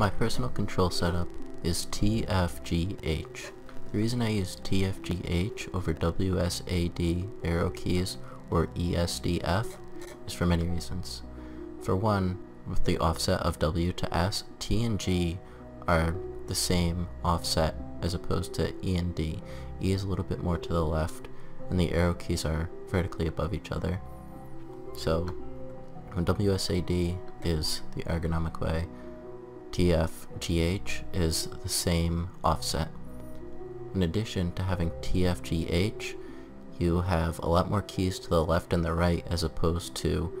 My personal control setup is TFGH. The reason I use TFGH over WSAD arrow keys or ESDF is for many reasons. For one, with the offset of W to S, T and G are the same offset as opposed to E and D. E is a little bit more to the left, and the arrow keys are vertically above each other. So, WSAD is the ergonomic way, TFGH is the same offset. In addition to having TFGH, you have a lot more keys to the left and the right as opposed to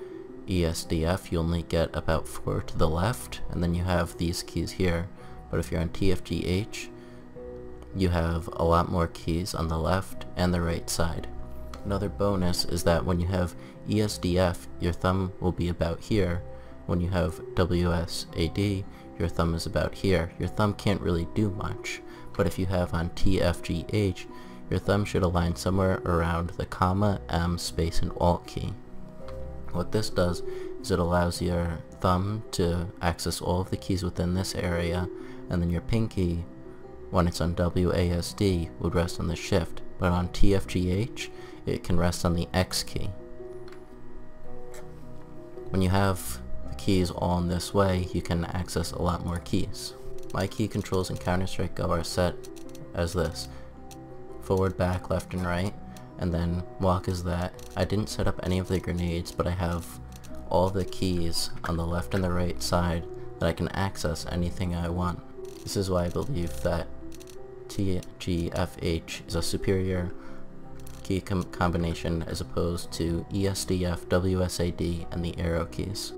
ESDF, you only get about 4 to the left, and then you have these keys here. But if you're on TFGH, you have a lot more keys on the left and the right side. Another bonus is that when you have ESDF, your thumb will be about here. When you have WSAD, your thumb is about here. Your thumb can't really do much, but if you have on TFGH, your thumb should align somewhere around the comma, M, space, and Alt key. What this does is it allows your thumb to access all of the keys within this area, and then your pinky, when it's on WASD, would rest on the shift, but on TFGH, it can rest on the X key. When you have keys all in this way, you can access a lot more keys. My key controls in Counter-Strike Go are set as this. Forward, back, left, and right and then walk is that. I didn't set up any of the grenades, but I have all the keys on the left and the right side that I can access anything I want. This is why I believe that TGFH is a superior key com combination as opposed to ESDF, WSAD, and the arrow keys.